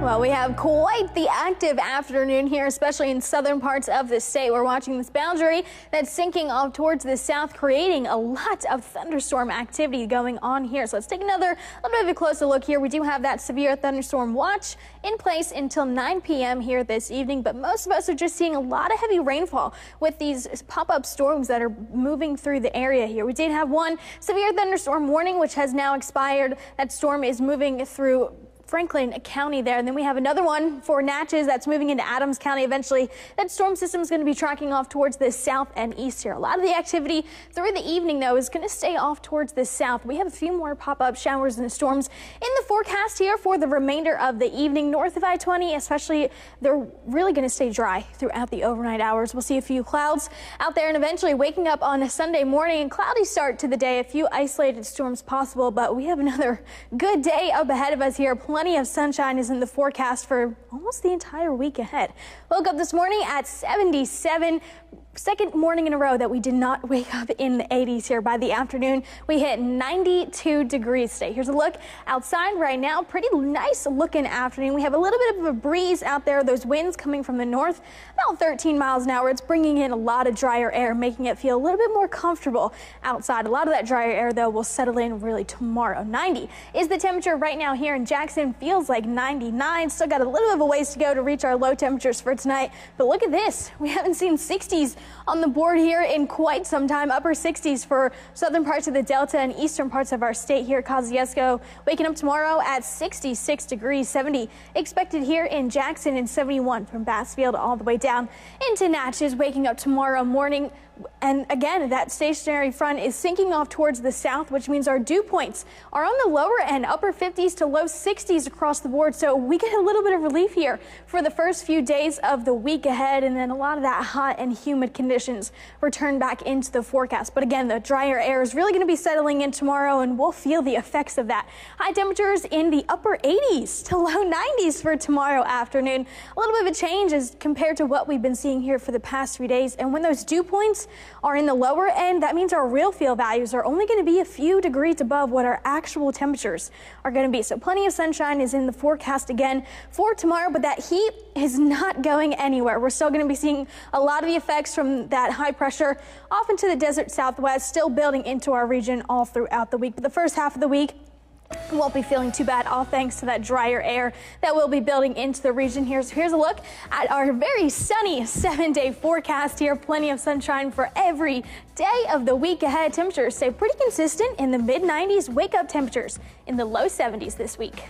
Well, we have quite the active afternoon here, especially in southern parts of the state. We're watching this boundary that's sinking off towards the south, creating a lot of thunderstorm activity going on here. So let's take another little bit of a closer look here. We do have that severe thunderstorm watch in place until 9 p.m. here this evening, but most of us are just seeing a lot of heavy rainfall with these pop-up storms that are moving through the area here. We did have one severe thunderstorm warning, which has now expired. That storm is moving through Franklin County there. And then we have another one for Natchez that's moving into Adams County eventually. That storm system is going to be tracking off towards the south and east here. A lot of the activity through the evening, though, is going to stay off towards the south. We have a few more pop-up showers and storms in the forecast here for the remainder of the evening. North of I-20, especially, they're really going to stay dry throughout the overnight hours. We'll see a few clouds out there and eventually waking up on a Sunday morning. And cloudy start to the day. A few isolated storms possible, but we have another good day up ahead of us here. Plenty Plenty of sunshine is in the forecast for almost the entire week ahead. Woke up this morning at 77 second morning in a row that we did not wake up in the 80s here. By the afternoon, we hit 92 degrees today. Here's a look outside right now. Pretty nice looking afternoon. We have a little bit of a breeze out there. Those winds coming from the north, about 13 miles an hour. It's bringing in a lot of drier air, making it feel a little bit more comfortable outside. A lot of that drier air, though, will settle in really tomorrow. 90 is the temperature right now here in Jackson. Feels like 99. Still got a little bit of a ways to go to reach our low temperatures for tonight. But look at this. We haven't seen 60s on the board here in quite some time. Upper 60s for southern parts of the Delta and eastern parts of our state here at Kosciusko. Waking up tomorrow at 66 degrees, 70 expected here in Jackson and 71 from Bassfield all the way down into Natchez. Waking up tomorrow morning and again, that stationary front is sinking off towards the south, which means our dew points are on the lower end, upper 50s to low 60s across the board. So we get a little bit of relief here for the first few days of the week ahead. And then a lot of that hot and humid conditions return back into the forecast. But again, the drier air is really going to be settling in tomorrow and we'll feel the effects of that. High temperatures in the upper 80s to low 90s for tomorrow afternoon. A little bit of a change as compared to what we've been seeing here for the past few days. And when those dew points are in the lower end, that means our real feel values are only going to be a few degrees above what our actual temperatures are going to be. So plenty of sunshine is in the forecast again for tomorrow, but that heat is not going anywhere. We're still going to be seeing a lot of the effects from that high pressure off into the desert southwest, still building into our region all throughout the week. But the first half of the week, won't be feeling too bad, all thanks to that drier air that will be building into the region here. So here's a look at our very sunny seven day forecast here. Plenty of sunshine for every day of the week ahead. Temperatures stay pretty consistent in the mid 90s, wake up temperatures in the low 70s this week.